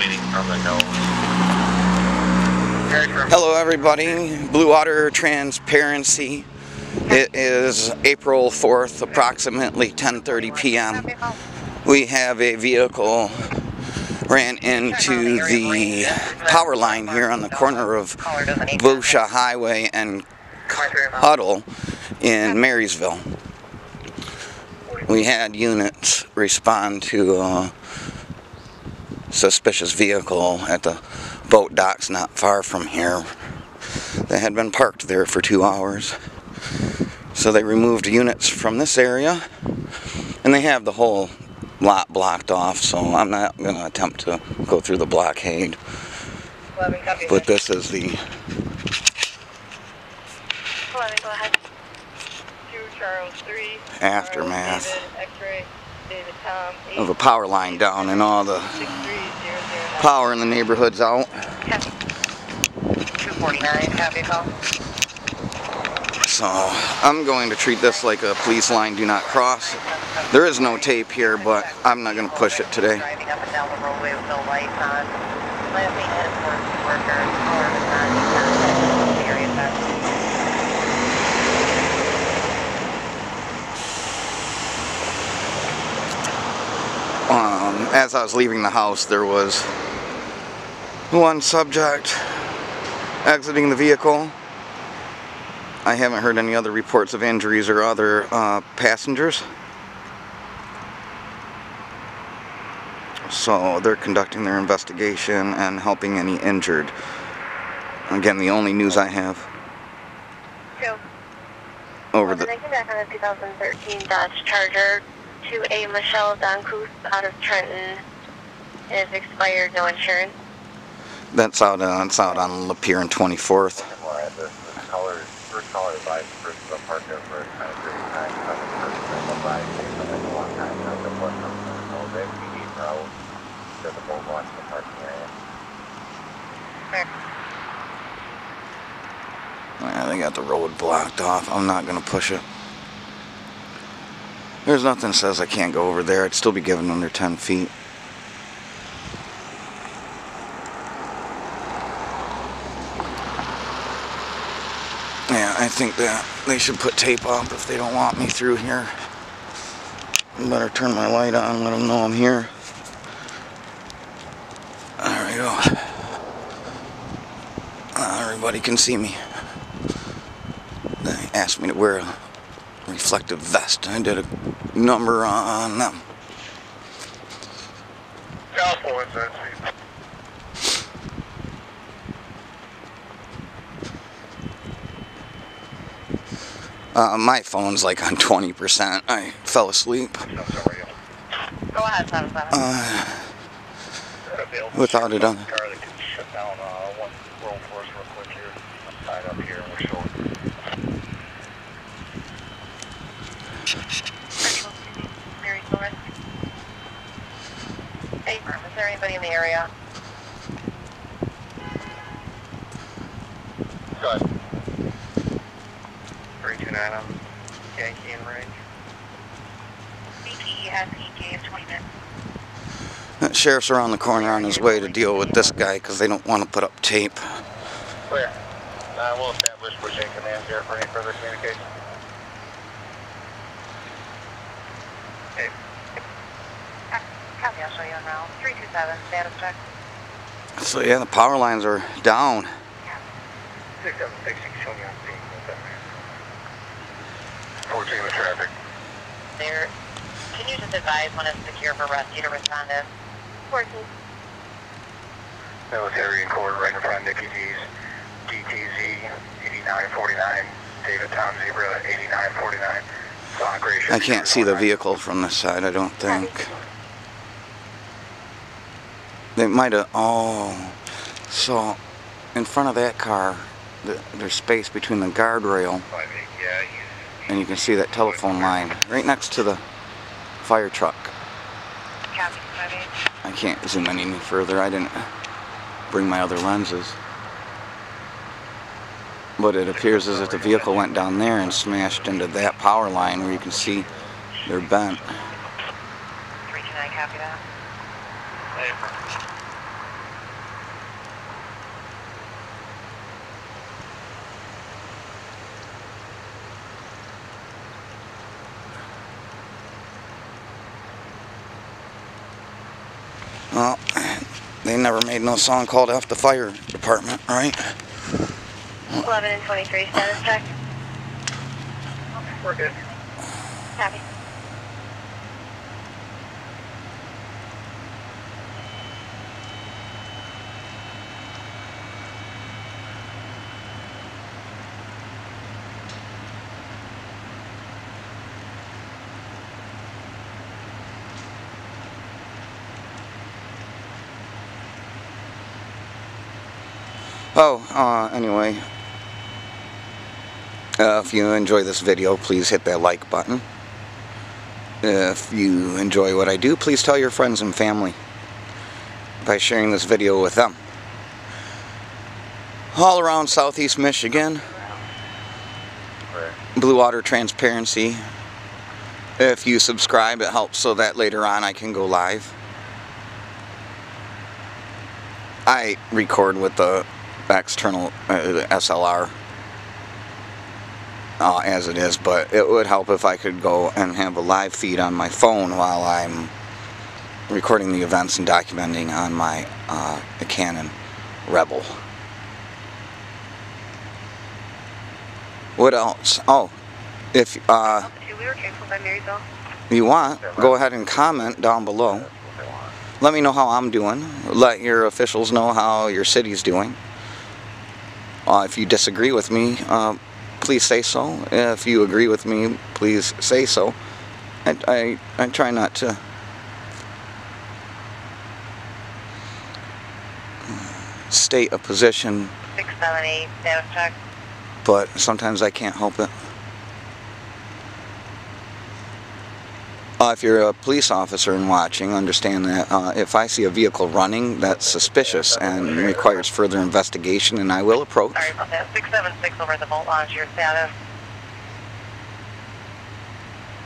bleeding from the nose. Hello everybody, Blue Water Transparency. It is April 4th, approximately 10.30 p.m. We have a vehicle ran into the power line here on the corner of Busha Highway and Cuttle in Marysville. We had units respond to a suspicious vehicle at the boat docks not far from here. They had been parked there for two hours. So they removed units from this area and they have the whole lot blocked off so I'm not going to attempt to go through the blockade. But this is the aftermath of a power line down and all the power in the neighborhood's out. 249, copy call. So I'm going to treat this like a police line do not cross. There is no tape here, but I'm not going to push it today. Driving up and down the roadway with no lights on. Plant maintenance work- worker, alarm is on, you contact the area fence. Um, as I was leaving the house, there was one subject exiting the vehicle. I haven't heard any other reports of injuries or other uh, passengers. So they're conducting their investigation and helping any injured. Again, the only news I have Two. over the on a 2013 Dodge Charger to a Michelle Donkus out of Trenton. It is expired, no insurance. that's out uh, it's out on Lapeer and 24th. More at this, this color, first color advised, first the park there for kind of period of time, second person, then the five, takes them a long time, second the one from the nose, they PD route, to the boat launch the parking area. Yeah, they got the road blocked off. I'm not gonna push it. There's nothing that says I can't go over there. I'd still be given under 10 feet. Yeah, I think that they should put tape up if they don't want me through here. I better turn my light on, let them know I'm here. There we go. Uh, everybody can see me. They asked me to wear a reflective vest. I did a number on them. Uh, my phone's like on 20%. I fell asleep. No. Go ahead, 77. Uh, Without it on. Car that can shut down, uh, one roll for us real quick here. I'm tied up here and we're short. Mary North. Hey, firm, is there anybody in the area? Go ahead. Three two nine on Yankee in range. DTE has ETA of 20 minutes. that sheriff's around the corner on his way to deal with this guy because they don't want to put up tape. Clear. Uh, we'll establish which in command here for any further communication. Okay. Copy, I'll show you on route. 327, status check. So yeah, the power lines are down. Six seven six six showing you on scene. What's that, man? Fourteen with traffic. There, can you just advise when it's secure for rescue to respond to? 14. Military in court right in front of Nikki D's. DTZ 8949. David Tom Zebra 8949. Sonic. I can't see the vehicle from this side, I don't think. They might have, oh, so in front of that car, the, there's space between the guardrail and you can see that telephone line right next to the fire truck. I can't zoom in any further. I didn't bring my other lenses. But it appears as if the vehicle went down there and smashed into that power line where you can see they're bent. 329, copy that. Well, they never made no song called after the fire department, right? 11 and 23, status check. We're good. Happy. Oh, uh, anyway. Uh, if you enjoy this video, please hit that like button. If you enjoy what I do, please tell your friends and family by sharing this video with them. All around southeast Michigan, Blue Water Transparency. If you subscribe, it helps so that later on I can go live. I record with the external uh, SLR uh, as it is, but it would help if I could go and have a live feed on my phone while I'm recording the events and documenting on my uh, Canon Rebel. What else? Oh, if uh, We were canceled by Maryville. you want, go ahead and comment down below. that's what they want. Let me know how I'm doing. Let your officials know how your city's doing. Uh, if you disagree with me, uh, please say so. If you agree with me, please say so. I, I, I try not to state a position, 678 but sometimes I can't help it. Uh, if you're a police officer and watching, understand that uh, if I see a vehicle running that's suspicious and requires further investigation, and I will approach. Sorry about that. 676 over the Volt Lounge, your status.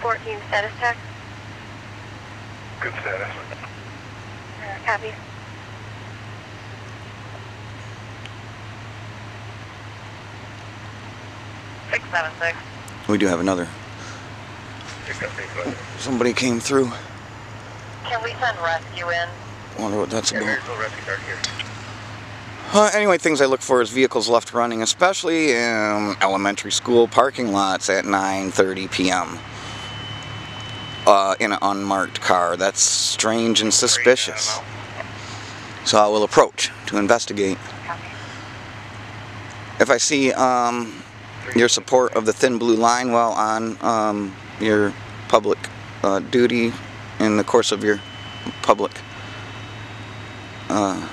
14 status check. Good status. Uh, copy. Six seven six. We do have another. You're gonna be good. Somebody came through. Can we send rescue in? Wonder what that's Yeah, about. there's no rescue guard here. Uh, anyway, things I look for is vehicles left running, especially in elementary school parking lots at 9:30 p.m. Uh, in an unmarked car. That's strange and suspicious. So I will approach to investigate. If I see um, your support of the thin blue line while on um, your public uh, duty in the course of your public uh,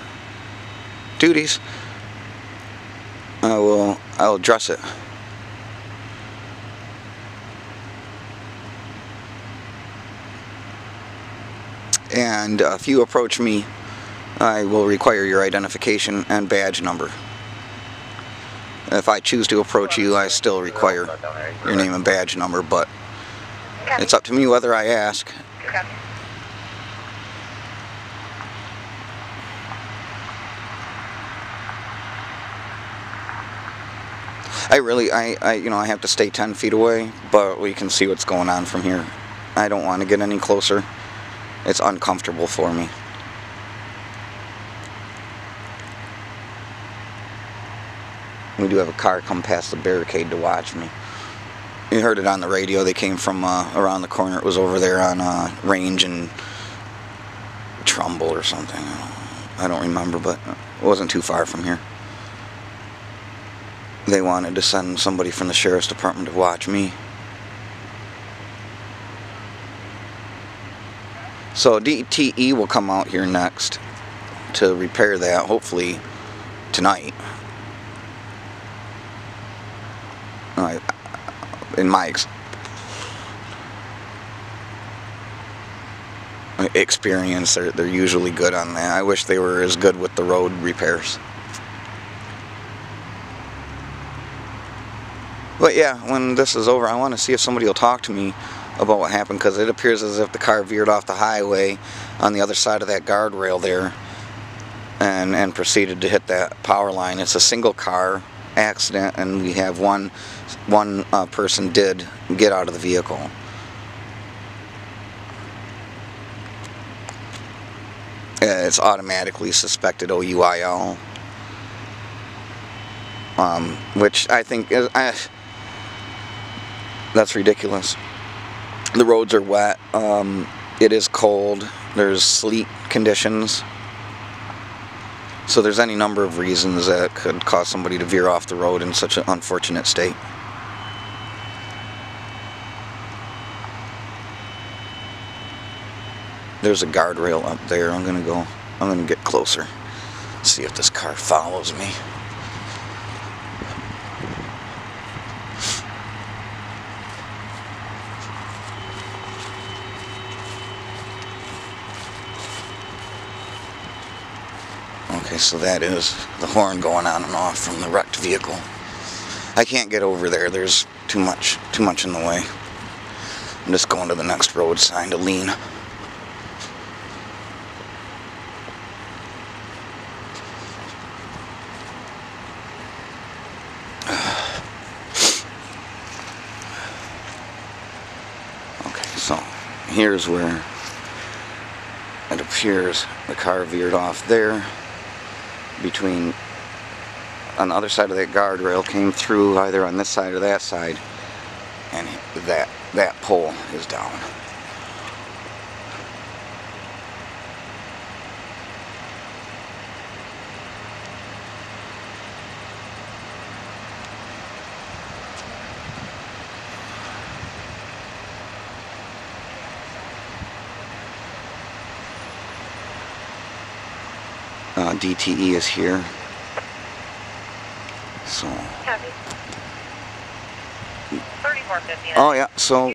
duties, I will I'll address it. And uh, if you approach me, I will require your identification and badge number. If I choose to approach you, I still require your name and badge number, but Copy. it's up to me whether I ask. Copy. I really, I, I, you know, I have to stay 10 feet away, but we can see what's going on from here. I don't want to get any closer. It's uncomfortable for me. We do have a car come past the barricade to watch me. You heard it on the radio. They came from uh, around the corner. It was over there on uh, Range and Trumbull or something. I don't remember, but it wasn't too far from here they wanted to send somebody from the sheriff's department to watch me. So DTE will come out here next to repair that, hopefully tonight. I, in my ex- experience, they're, they're usually good on that. I wish they were as good with the road repairs. But yeah, when this is over, I want to see if somebody will talk to me about what happened because it appears as if the car veered off the highway on the other side of that guardrail there and, and proceeded to hit that power line. It's a single car accident and we have one, one uh, person did get out of the vehicle. it's automatically suspected OUIL. Um, which I think is, I, that's ridiculous. The roads are wet. Um, it is cold. There's sleet conditions. So there's any number of reasons that could cause somebody to veer off the road in such an unfortunate state. There's a guardrail up there. I'm gonna go. I'm gonna get closer. See if this car follows me. Okay, so that is the horn going on and off from the wrecked vehicle. I can't get over there. There's too much, too much in the way. I'm just going to the next road sign to lean. Okay, so here's where it appears the car veered off there between on the other side of that guardrail came through either on this side or that side and that that pole is down uh, DTE is here so Copy. 3450. oh yeah so